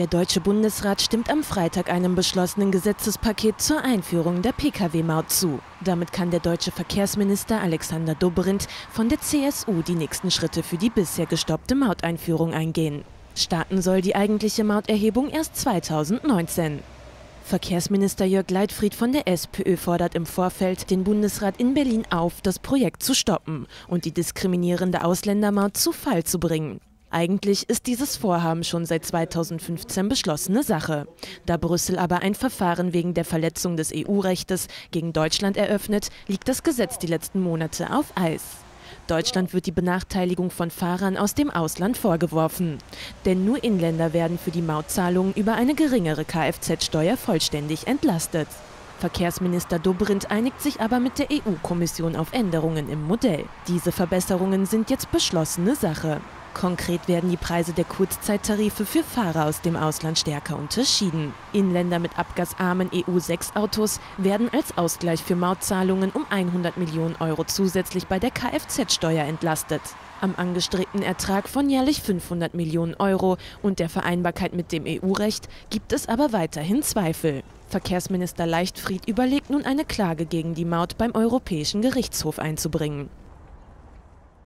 Der Deutsche Bundesrat stimmt am Freitag einem beschlossenen Gesetzespaket zur Einführung der Pkw-Maut zu. Damit kann der deutsche Verkehrsminister Alexander Dobrindt von der CSU die nächsten Schritte für die bisher gestoppte Mauteinführung eingehen. Starten soll die eigentliche Mauterhebung erst 2019. Verkehrsminister Jörg Leitfried von der SPÖ fordert im Vorfeld den Bundesrat in Berlin auf, das Projekt zu stoppen und die diskriminierende Ausländermaut zu Fall zu bringen. Eigentlich ist dieses Vorhaben schon seit 2015 beschlossene Sache. Da Brüssel aber ein Verfahren wegen der Verletzung des EU-Rechtes gegen Deutschland eröffnet, liegt das Gesetz die letzten Monate auf Eis. Deutschland wird die Benachteiligung von Fahrern aus dem Ausland vorgeworfen. Denn nur Inländer werden für die Mautzahlungen über eine geringere Kfz-Steuer vollständig entlastet. Verkehrsminister Dobrindt einigt sich aber mit der EU-Kommission auf Änderungen im Modell. Diese Verbesserungen sind jetzt beschlossene Sache. Konkret werden die Preise der Kurzzeittarife für Fahrer aus dem Ausland stärker unterschieden. Inländer mit abgasarmen EU6-Autos werden als Ausgleich für Mautzahlungen um 100 Millionen Euro zusätzlich bei der Kfz-Steuer entlastet. Am angestrebten Ertrag von jährlich 500 Millionen Euro und der Vereinbarkeit mit dem EU-Recht gibt es aber weiterhin Zweifel. Verkehrsminister Leichtfried überlegt nun eine Klage gegen die Maut beim Europäischen Gerichtshof einzubringen.